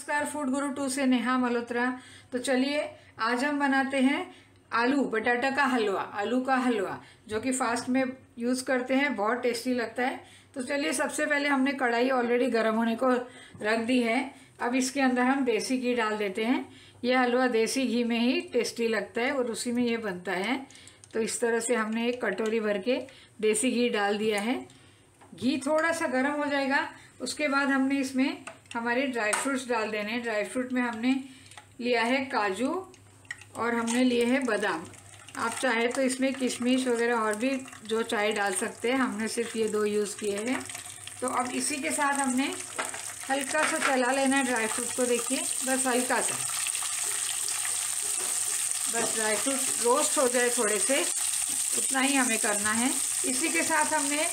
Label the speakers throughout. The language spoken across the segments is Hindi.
Speaker 1: नमस्कार फ़ूड गुरु टू से नेहा मल्होत्रा तो चलिए आज हम बनाते हैं आलू बटाटा का हलवा आलू का हलवा जो कि फास्ट में यूज़ करते हैं बहुत टेस्टी लगता है तो चलिए सबसे पहले हमने कढ़ाई ऑलरेडी गर्म होने को रख दी है अब इसके अंदर हम देसी घी डाल देते हैं यह हलवा देसी घी में ही टेस्टी लगता है और उसी में ये बनता है तो इस तरह से हमने एक कटोरी भर के देसी घी डाल दिया है घी थोड़ा सा गर्म हो जाएगा उसके बाद हमने इसमें हमारे ड्राई फ्रूट्स डाल देने हैं। ड्राई फ्रूट में हमने लिया है काजू और हमने लिए है बादाम। आप चाहे तो इसमें किशमिश वगैरह और भी जो चाय डाल सकते हैं। हमने सिर्फ़ ये दो यूज़ किए हैं। तो अब इसी के साथ हमने हल्का सा चला लेना है ड्राई फ्रूट को देखिए। बस हल्का सा। बस ड्राई फ्रूट रोस्ट हो जाए थोड़े से। उतना ही हमें करना है। इसी के साथ हमने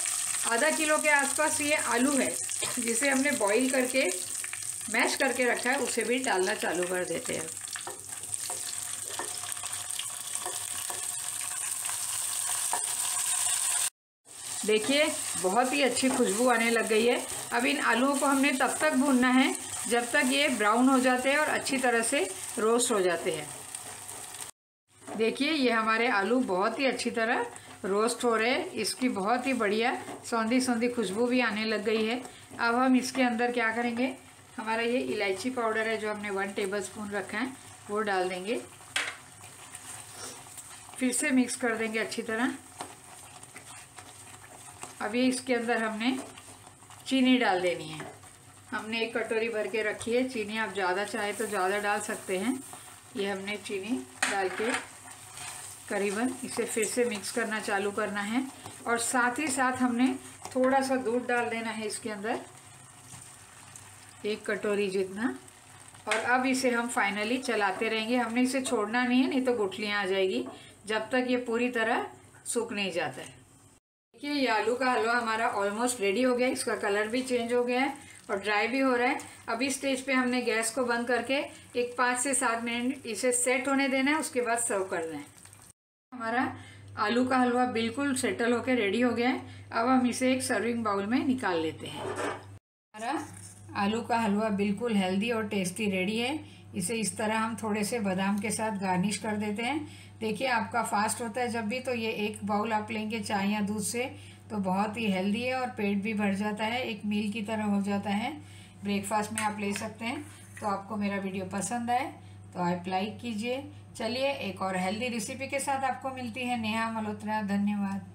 Speaker 1: आधा किलो के आसपास ये आलू है, जिसे हमने बॉईल करके मैश करके रखा है, उसे भी डालना चालू कर देते हैं। देखिए, बहुत ही अच्छी खुशबू आने लग गई है। अब इन आलूओं को हमने तब तक भूनना है, जब तक ये ब्राउन हो जाते हैं और अच्छी तरह से रोस्ट हो जाते हैं। देखिए, ये हमारे आलू बहुत ही अच्छी तरह रोस्ट हो रहे हैं। इसकी बहुत ही बढ़िया सौंधी सौंधी खुशबू भी आने लग गई है। अब हम इसके अंदर क्या करेंगे? हमारा ये इलायची पाउडर है जो हमने वन टेबल स्पून रखा है, वो डाल देंगे। फिर से मिक्स कर देंगे अच्छी तरह। अभी इसके अंदर हमने चीनी डाल देनी है। हमने एक कटोरी भर के रखी है। चीनी आप ज़्यादा चाहे तो ज़्यादा डाल सकते हैं। ये हमने चीनी डाल के करीबन इसे फिर से मिक्स करना चालू करना है। और साथ ही साथ हमने थोड़ा सा दूध डाल देना है इसके अंदर। एक कटोरी जितना। और अब इसे हम फाइनली चलाते रहेंगे। हमने इसे छोड़ना नहीं है, नहीं तो गुठलियाँ आ जाएगी, जब तक ये पूरी तरह सूख नहीं जाता है। देखिए, ये आलू का हलवा हमारा ऑलमोस्ट रेडी हो गया। इसका कलर भी चेंज हो गया है और ड्राई भी हो रहा है। अभी स्टेज पे हमने गैस को बंद करके एक पाँच से सात मिनट इसे सेट होने देना है, उसके बाद सर्व करना है। हमारा आलू का हलवा बिल्कुल सेटल होकर रेडी हो गया है। अब हम इसे एक सर्विंग बाउल में निकाल लेते हैं। हमारा आलू का हलवा बिल्कुल हेल्दी और टेस्टी रेडी है। इसे इस तरह हम थोड़े से बादाम के साथ गार्निश कर देते हैं। देखिए, आपका फास्ट होता है जब भी तो ये एक बाउल आप लेंगे चाय या दूध से तो बहुत ही हेल्दी है और पेट भी भर जाता है। एक मील की तरह हो जाता है। ब्रेकफास्ट में आप ले सकते हैं। तो आपको मेरा वीडियो पसंद आए। तो अप्लाई कीजिए। चलिए, एक और हेल्दी रेसिपी के साथ आपको मिलती है। नेहा मल्होत्रा, धन्यवाद।